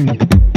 Música